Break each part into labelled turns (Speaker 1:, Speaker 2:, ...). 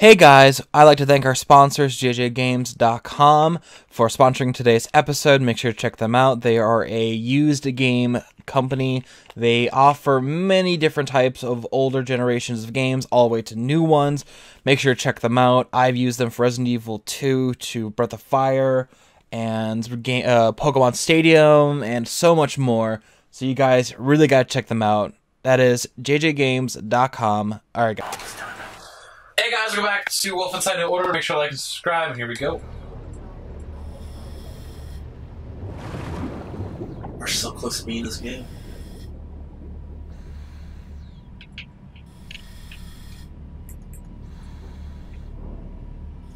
Speaker 1: Hey guys, I'd like to thank our sponsors, JJGames.com, for sponsoring today's episode. Make sure to check them out. They are a used game company. They offer many different types of older generations of games, all the way to new ones. Make sure to check them out. I've used them for Resident Evil 2 to Breath of Fire and uh, Pokemon Stadium and so much more. So you guys really got to check them out. That is jjgames.com. All right, guys.
Speaker 2: Hey guys, welcome back to Wolfenstein New Order. Make sure to like and subscribe, and here we go.
Speaker 3: We're so close to beating this game.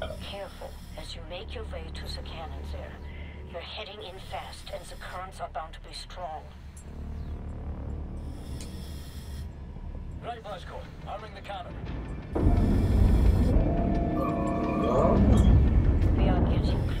Speaker 4: Careful as you make your way to the cannons there. You're heading in fast, and the currents are bound to be strong.
Speaker 5: Right, Buzzcore. Arming the cannon.
Speaker 4: We are getting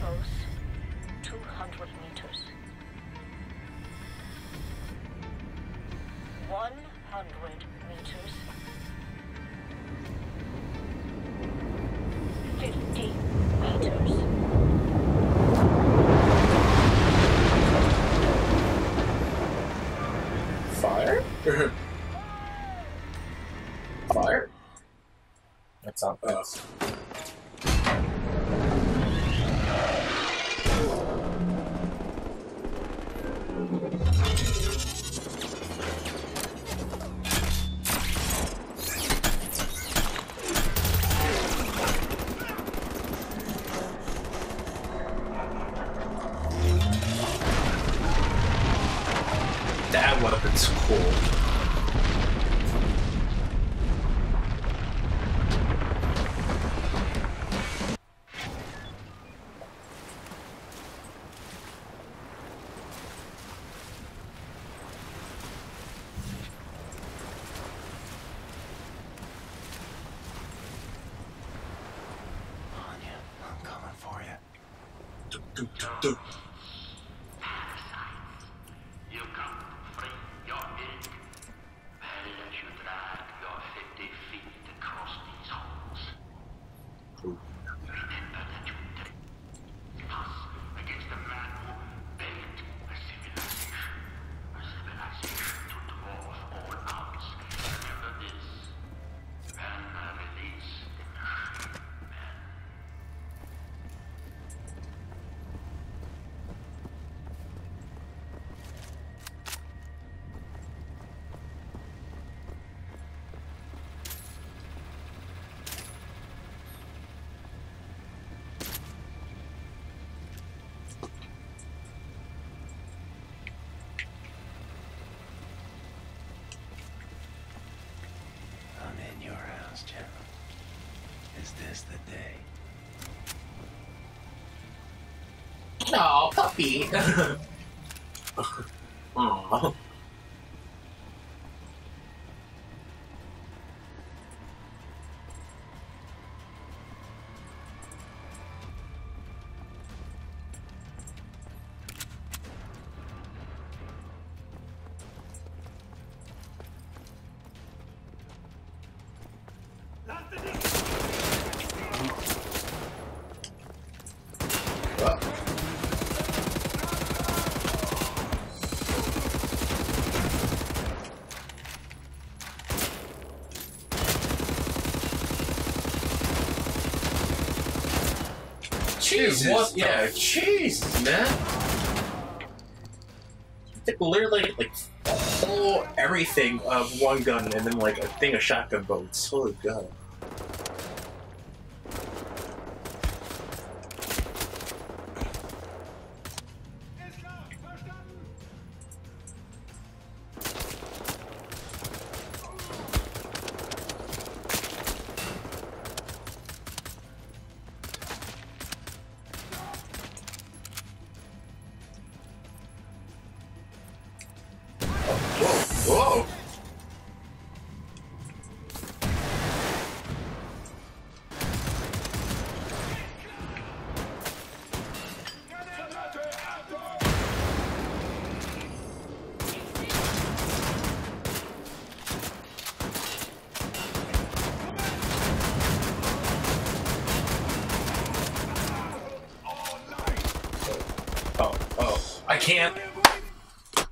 Speaker 6: Remember
Speaker 3: Puppy! Aww. Yeah, Jesus, man. Like literally like a whole everything of one gun and then like a thing of shotgun bullets. Holy god.
Speaker 2: I can't.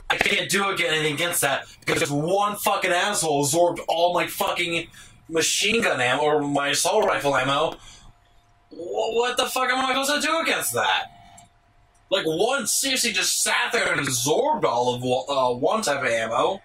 Speaker 2: I can't do anything against that because just one fucking asshole absorbed all my fucking machine gun ammo or my assault rifle ammo. What the fuck am I supposed to do against that? Like one seriously just sat there and absorbed all of uh, one type of ammo.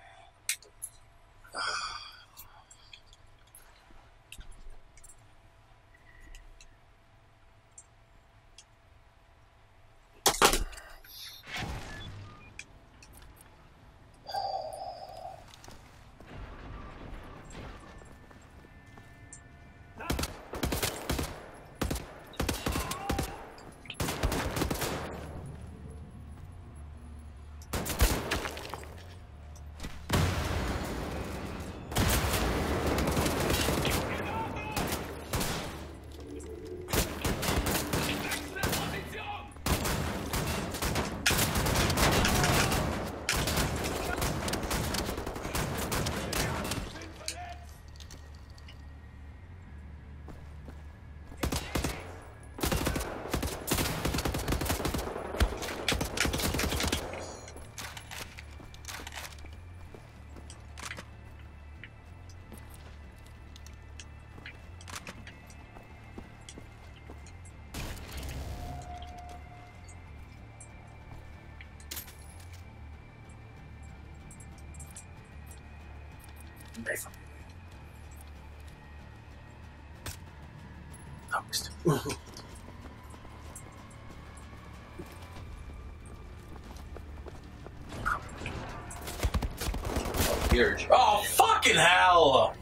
Speaker 3: Huge.
Speaker 2: Oh, oh fucking hell!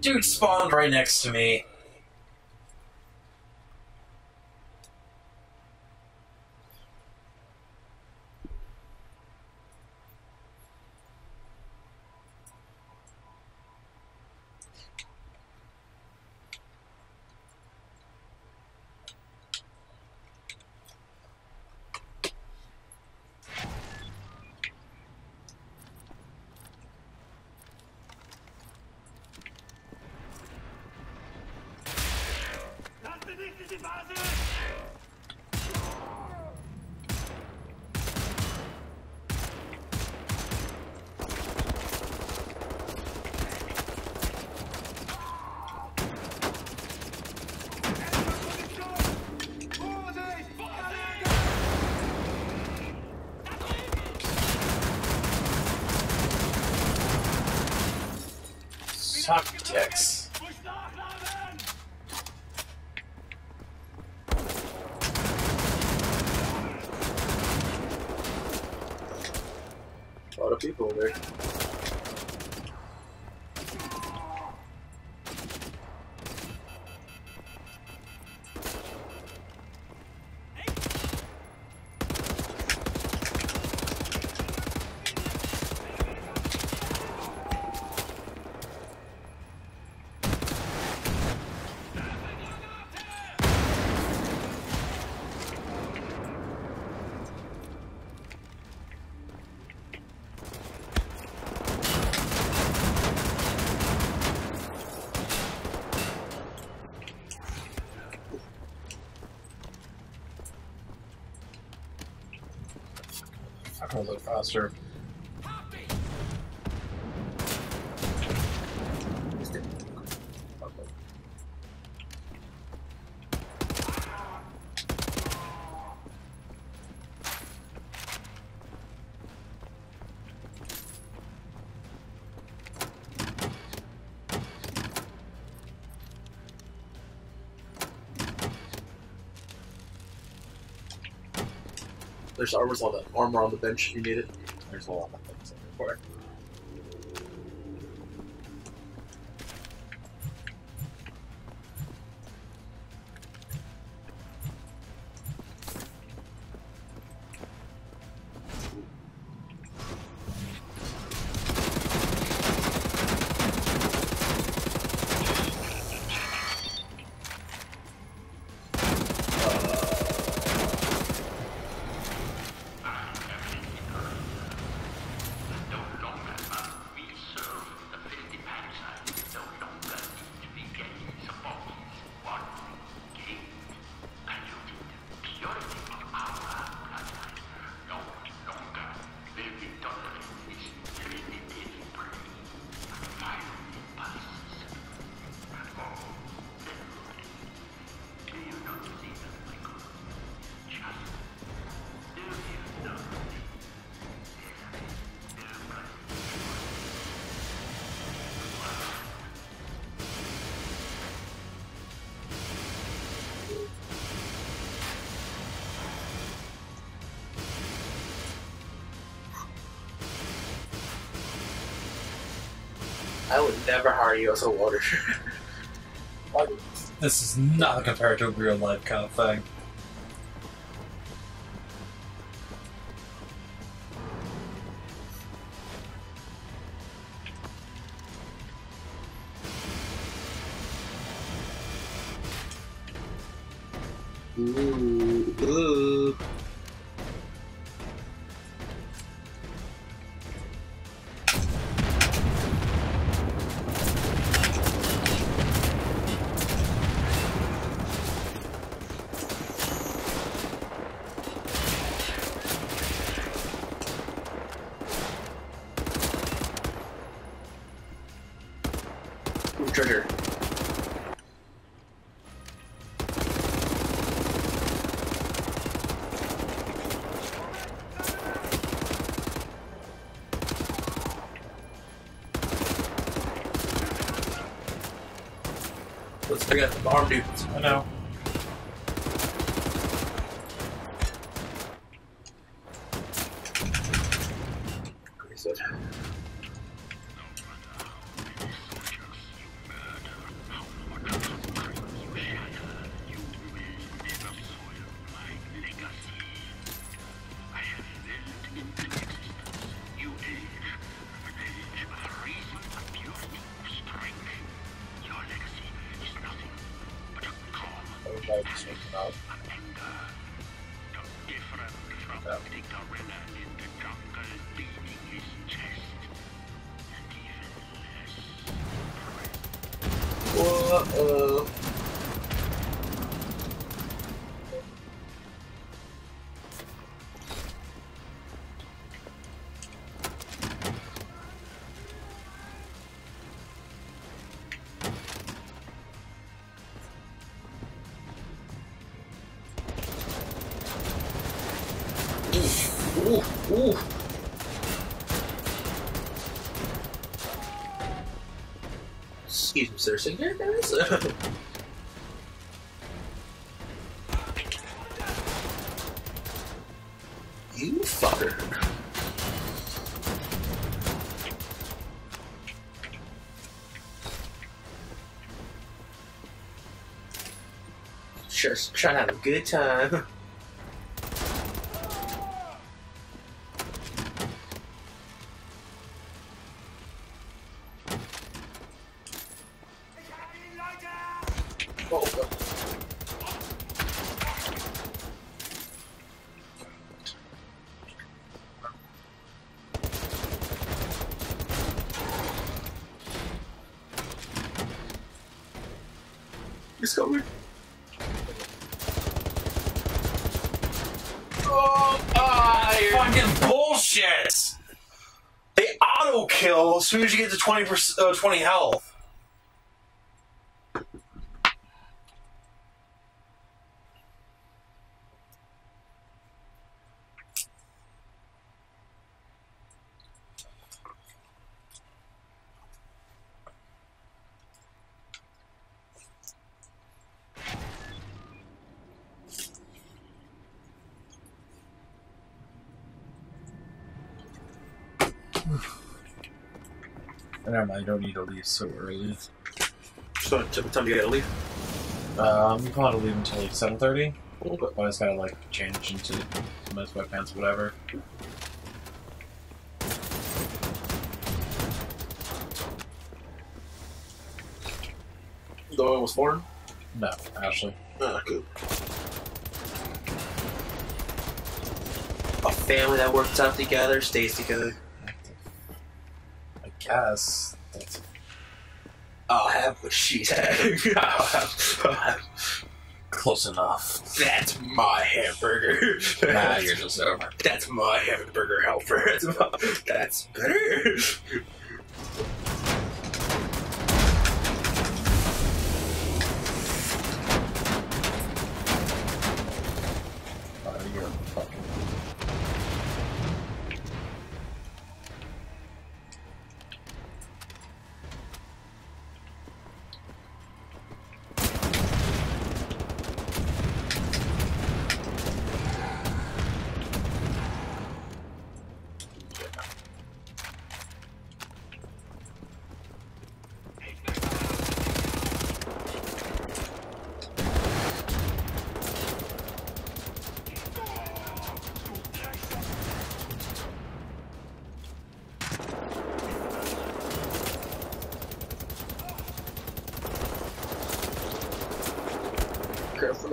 Speaker 2: Dude spawned right next to me. Suck dicks. Fucking
Speaker 3: There's armors on the armor on the bench if you need it. There's a lot of things in I would never hire you as a water.
Speaker 2: This is not compared to a real life kind of thing.
Speaker 3: ooh, ooh. Ooh, Let's bring out the arm dudes.
Speaker 2: I know.
Speaker 3: Here, guys. you fucker. Just trying to have a good time. Discovery. Oh, fire!
Speaker 2: Fucking bullshit! They auto kill as soon as you get to 20, uh, 20 health. Never mind, you don't need to leave so early.
Speaker 3: So, what time do you gotta leave?
Speaker 2: Um, you probably leave until like 7.30,
Speaker 3: Okay.
Speaker 2: but I just gotta like change into my sweatpants or whatever.
Speaker 3: The one was born?
Speaker 2: No, Ashley.
Speaker 3: Ah, good. A family that works out together stays together.
Speaker 2: Guess. That's
Speaker 3: I'll have what she's having. I'll have, I'll have.
Speaker 2: close enough.
Speaker 3: That's my hamburger.
Speaker 2: Nah, you're just over.
Speaker 3: That's my hamburger helper. That's, my, that's better.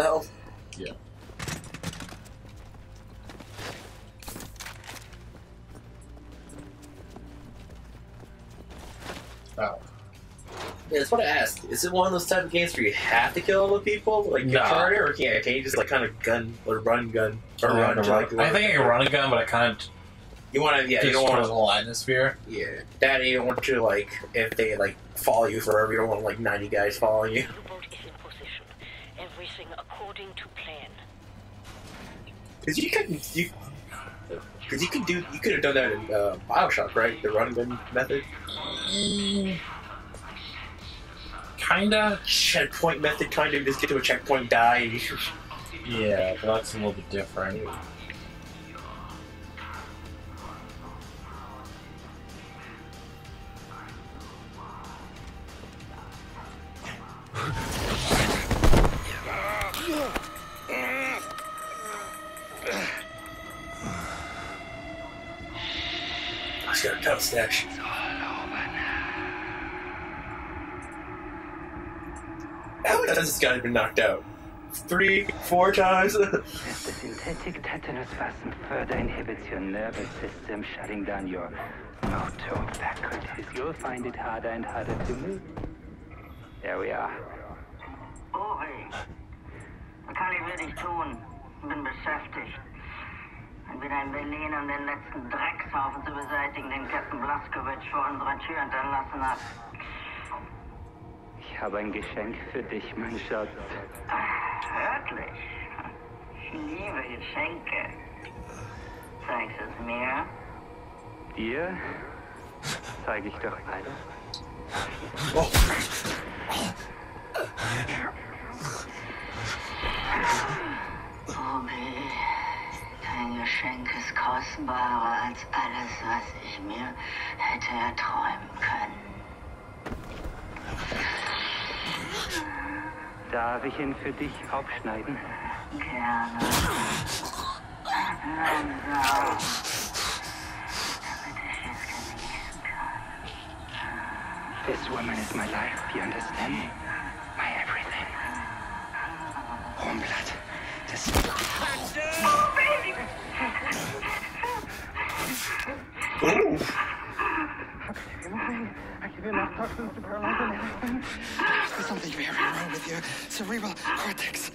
Speaker 3: Help.
Speaker 7: Yeah. Oh.
Speaker 3: Yeah, that's what I asked. Is it one of those type of games where you have to kill all the people, like
Speaker 2: No.
Speaker 3: Uncharted, or can you, can you just like kind of gun or run gun or
Speaker 2: I,
Speaker 3: run?
Speaker 2: can
Speaker 3: like,
Speaker 2: I think I can run a gun, but I can't
Speaker 3: You want to, yeah, you don't want
Speaker 2: the
Speaker 3: to,
Speaker 2: whole atmosphere.
Speaker 3: yeah. Daddy, you don't want to like if they like follow you forever. You don't want like ninety guys following you. Because you could you. Because you could do, you could have done that in uh, Bioshock, right? The run gun method,
Speaker 2: Kinda.
Speaker 3: checkpoint method, kind of just get to a checkpoint, die.
Speaker 2: Yeah, but that's a little bit different.
Speaker 3: Been knocked out? Three, four times?
Speaker 8: The synthetic tetanus vaccine further inhibits your nervous system, shutting down your motor faculties. You'll find it harder and harder to move. There we are.
Speaker 9: Uri, was kann ich will dich tun? Bin beschäftigt. Entweder in Berlin um den letzten Dreckshaufen zu beseitigen, den Captain Blazkowicz vor unserer Tür hinterlassen hat.
Speaker 8: Ich habe ein Geschenk für dich, mein Schatz.
Speaker 9: Wirklich? Ich liebe Geschenke. Zeigst du es mir?
Speaker 8: Dir zeige ich doch alles.
Speaker 9: Obi, dein Geschenk ist kostbarer als alles, was ich mir hätte erträumen können.
Speaker 8: Darf ich ihn für dich aufschneiden?
Speaker 9: Gerne. Langsam. Damit ich es genießen kann.
Speaker 8: This woman is my life, you understand? My everything. Hornblood. Das
Speaker 10: Activate enough toxins to paralyze with your cerebral cortex.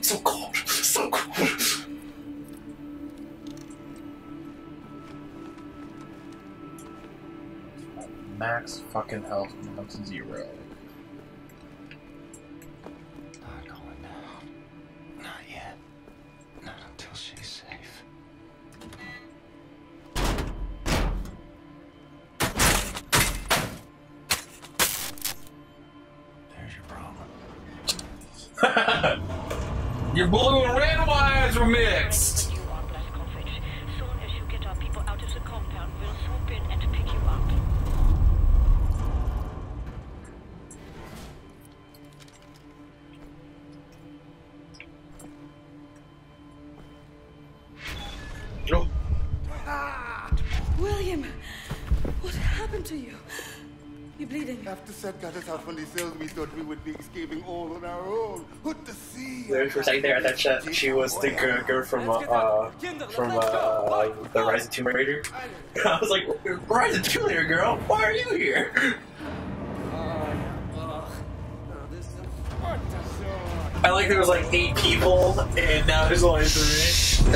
Speaker 3: So cold, so cold.
Speaker 2: Max fucking health down to zero.
Speaker 5: Your
Speaker 2: blue and red wires were mixed.
Speaker 4: You are Blazkowicz. Soon as you get our people out of the compound, we'll swoop in and pick you up.
Speaker 3: Oh,
Speaker 11: William, what happened to you? You're bleeding.
Speaker 10: After Set got us out from the cells, we thought we would be escaping all
Speaker 3: for a second there, I thought she, she was the girl, from uh, uh from uh, the Rise of Tomb Raider. I was like, Rise of Tomb Raider girl, why are you here? I like there was like eight people, and now there's only three.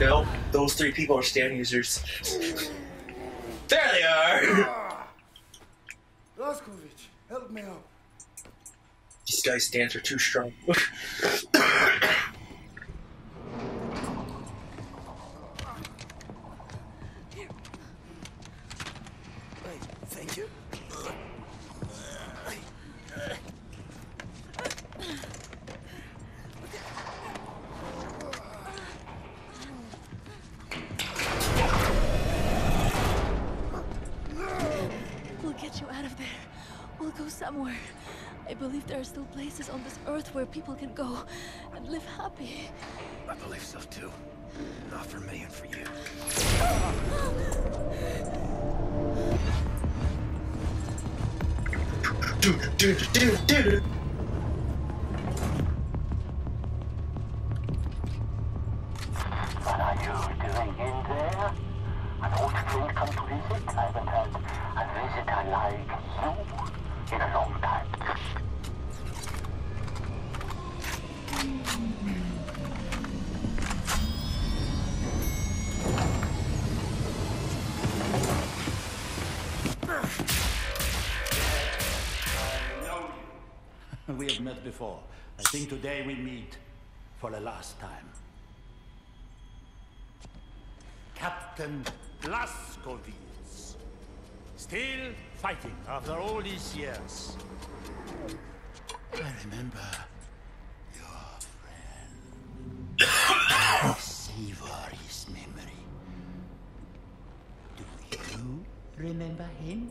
Speaker 3: No, those three people are stand users. There they are.
Speaker 10: Blazkowicz, help me out.
Speaker 3: These guys' stands are too strong.
Speaker 10: Thank you.
Speaker 11: We'll get you out of there. We'll go somewhere. I believe there are still places on this earth where people can go and live happy.
Speaker 5: I believe so too. Not for me and for you.
Speaker 3: Dude, dude, dude, dude.
Speaker 6: What are you doing in there? An old friend come to visit? I haven't had a visitor like you in a long
Speaker 7: before. I think today we meet for the last time. Captain Blazkowicz. Still fighting after all these years. I remember your friend. Savor his memory. Do you remember him?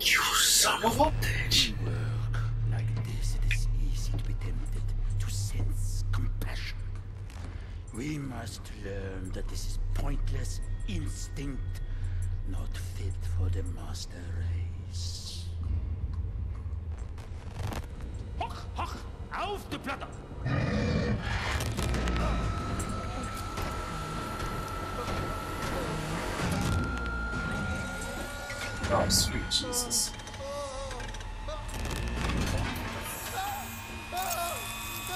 Speaker 3: You son of a bitch.
Speaker 7: work like this, it is easy to be tempted to sense compassion. We must learn that this is pointless instinct, not fit for the master race. Hoch, hoch, auf die Platte!
Speaker 3: Oh, sweet Jesus.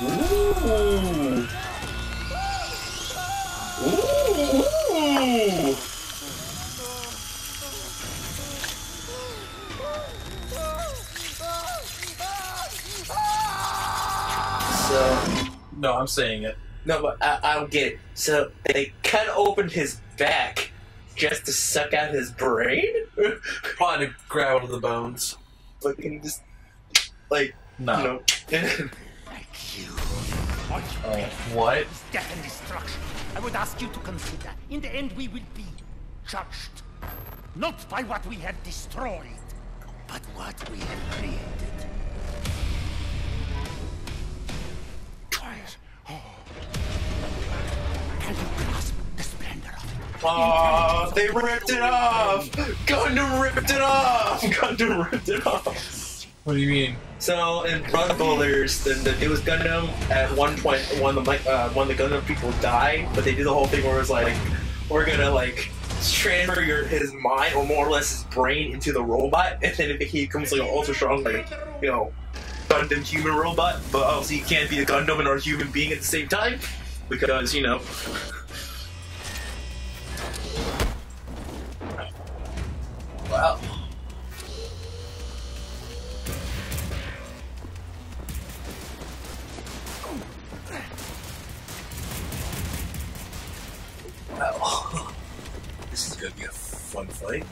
Speaker 3: Ooh. Ooh. So,
Speaker 2: No, I'm saying it.
Speaker 3: no, but I, I don't get it. So, they cut open his back just to suck out his brain?
Speaker 2: Probably to grab one of the bones.
Speaker 3: Fucking just, like,
Speaker 2: No.
Speaker 3: you know.
Speaker 7: Like you. What you
Speaker 2: Oh,
Speaker 7: pay
Speaker 2: what?
Speaker 7: is death and destruction. I would ask you to consider. In the end, we will be judged. Not by what we have destroyed, but what we have created.
Speaker 5: Quiet. Oh.
Speaker 7: Can you grasp the splendor of it?
Speaker 3: Oh, they ripped it off! Gundam ripped it off! Gundam ripped it off!
Speaker 2: What do you mean?
Speaker 3: So in Run Builders, the, the newest Gundam, at one point, one of the uh, one of the Gundam people died, but they did the whole thing where it was like, we're gonna like transfer your his mind or more or less his brain into the robot, and then it becomes like an ultra strong, like you know, Gundam human robot. But obviously, you can't be a Gundam and a human being at the same time because you know. This is gonna be a fun fight.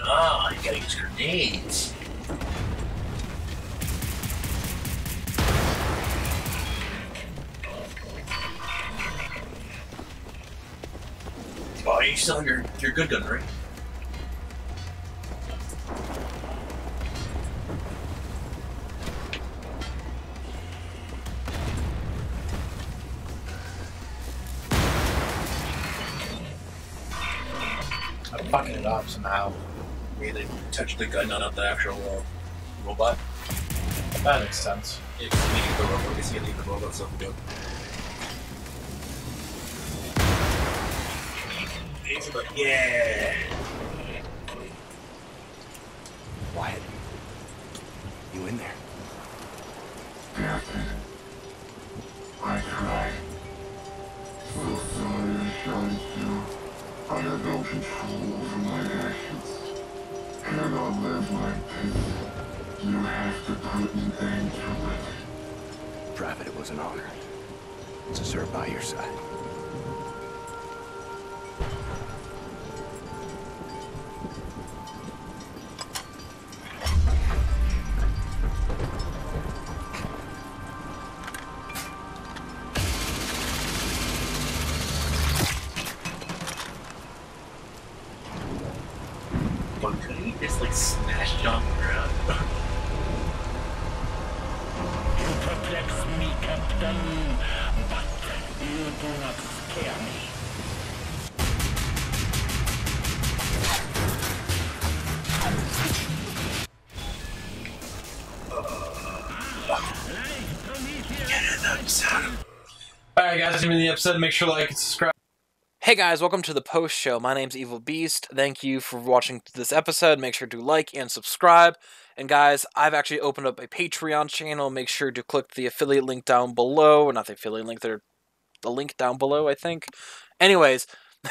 Speaker 3: Ah, you gotta use grenades. Oh, you still have your, your good gun, right? The gun, up the actual uh, robot.
Speaker 2: That makes sense.
Speaker 3: Because they leave the robot, because you leave the robot so good. Yeah. but could he just like smashed on the ground?
Speaker 6: you perplex me, Captain, but you do not scare me.
Speaker 2: Alright guys, that's the end of the episode. Make sure to like and subscribe.
Speaker 1: Hey guys, welcome to the post show. My name's Evil Beast. Thank you for watching this episode. Make sure to like and subscribe. And guys, I've actually opened up a Patreon channel. Make sure to click the affiliate link down below. Not the affiliate link, there the link down below, I think. Anyways,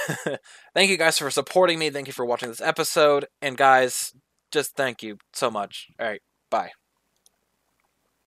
Speaker 1: thank you guys for supporting me. Thank you for watching this episode. And guys, just thank you so much. Alright, bye.